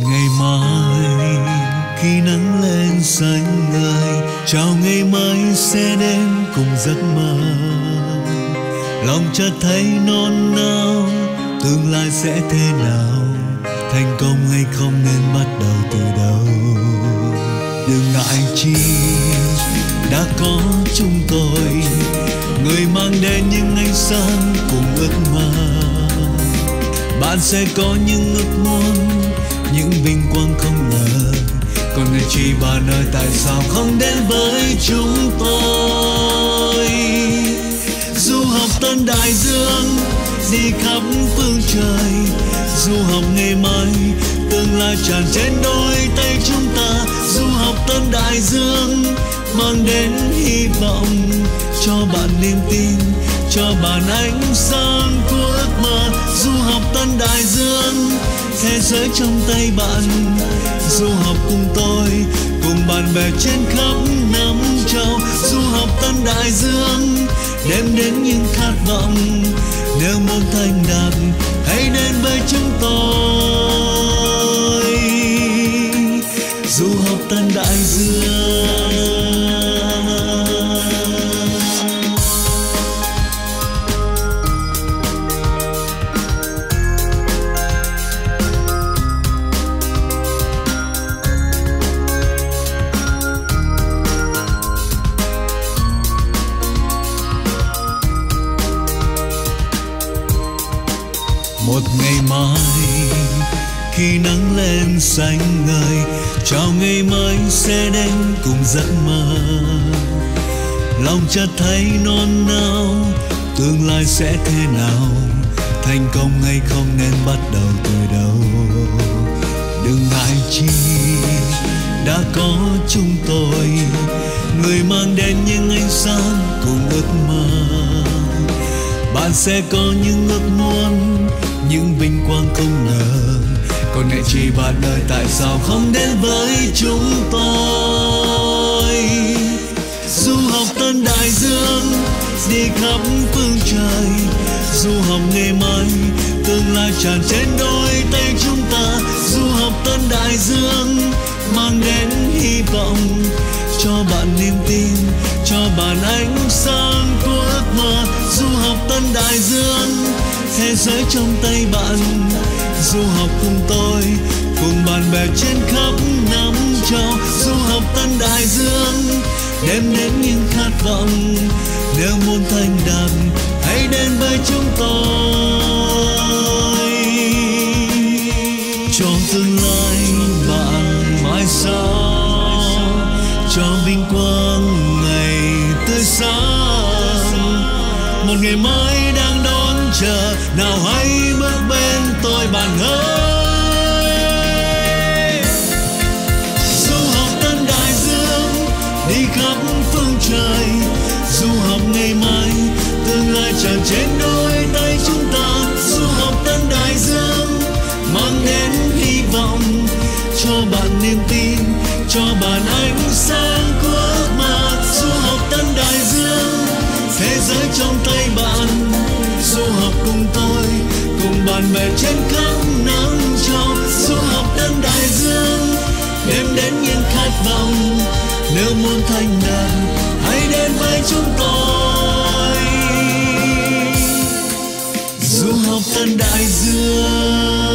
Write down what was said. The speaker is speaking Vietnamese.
ngày mai, khi nắng lên xanh ngời, chào ngày mai sẽ đến cùng giấc mơ. Lòng chợt thấy non nao, tương lai sẽ thế nào? Thành công hay không nên bắt đầu từ đâu đừng ngại chi, đã có chúng tôi, người mang đến những ánh sáng cùng ước mơ. Bạn sẽ có những ước muốn vinh quang không ngờ. Còn người chỉ bà nơi, tại sao không đến với chúng tôi? Du học tân đại dương đi khắp phương trời du học ngày mai tương lai tràn trên đôi tay chúng ta. Du học tân đại dương, mang đến hy vọng cho bạn niềm tin, cho bạn ánh sáng của ước mơ. Du học tân đại dương thế giới trong tay bạn. Du học cùng tôi, cùng bạn bè trên khắp năm châu. Du học tân đại dương, đem đến những khát vọng. Nếu muốn thành đạt, hãy đến với chúng tôi. Du học tân đại dương. Khi nắng lên xanh ngời, chào ngày mới sẽ đến cùng giấc mơ. Lòng chợt thấy non nao, tương lai sẽ thế nào? Thành công hay không nên bắt đầu từ đâu đừng ngại chi, đã có chúng tôi, người mang đến những ánh sáng cùng ước mơ. Bạn sẽ có những ước muốn, những vinh quang không ngờ còn ngại chi bạn ơi tại sao không đến với chúng tôi? Du học tân đại dương, đi khắp phương trời du học ngày mai tương lai tràn trên đôi tay chúng ta. Du học tân đại dương, mang đến hy vọng cho bạn niềm tin, cho bạn ánh sáng của ước mơ. Du học tân đại dương thế giới trong tay bạn. Du học cùng tôi, cùng bạn bè trên khắp năm châu. Du học tân đại dương, đem đến những khát vọng. Nếu muốn thành đạt, hãy đến với chúng tôi. Cho tương lai, bạn mai sau. Cho vinh quang ngày tươi sáng. Một ngày mai đang đón chờ, nào hãy bước bên tôi bạn ơi. Du học tân đại dương, đi khắp phương trời du học ngày mai, tương lai tràn trên đôi tay chúng ta. Du học tân đại dương, mang đến hy vọng, cho bạn niềm tin, cho bạn ánh sáng của ước mơ du học tân đại dương, thế giới trong tay bạn cùng trên các nắng trong du học tân đại dương. Đêm đến những khát vọng, nếu muốn thành đạt, hãy đến với chúng tôi. Du học tân đại dương